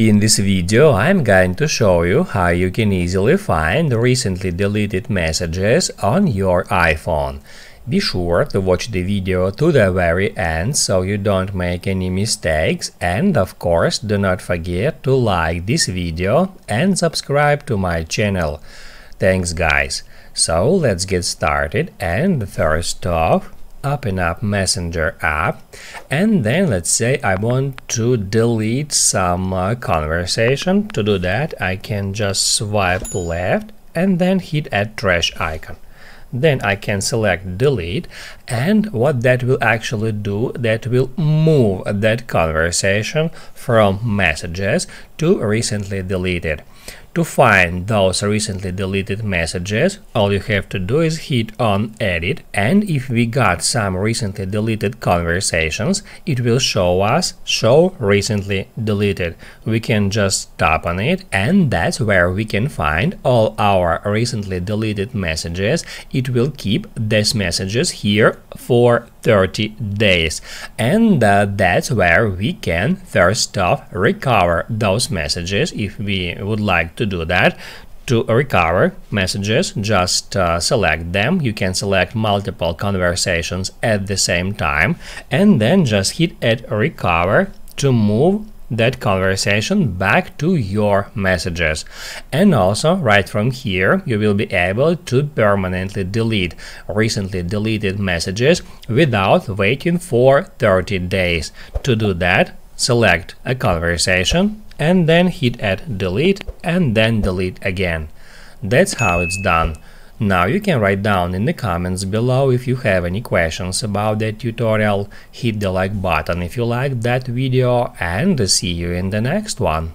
In this video I'm going to show you how you can easily find recently deleted messages on your iPhone. Be sure to watch the video to the very end so you don't make any mistakes and of course do not forget to like this video and subscribe to my channel. Thanks guys. So let's get started and first off open up messenger app and then let's say I want to delete some uh, conversation. To do that I can just swipe left and then hit add trash icon. Then I can select delete and what that will actually do that will move that conversation from messages to recently deleted to find those recently deleted messages, all you have to do is hit on edit and if we got some recently deleted conversations, it will show us show recently deleted. We can just tap on it and that's where we can find all our recently deleted messages. It will keep these messages here for 30 days. And uh, that's where we can first off recover those messages. If we would like to do that to recover messages just uh, select them. You can select multiple conversations at the same time. And then just hit add recover to move that conversation back to your messages. And also, right from here, you will be able to permanently delete recently deleted messages without waiting for 30 days. To do that, select a conversation and then hit add delete and then delete again. That's how it's done. Now you can write down in the comments below if you have any questions about that tutorial, hit the like button if you liked that video and see you in the next one.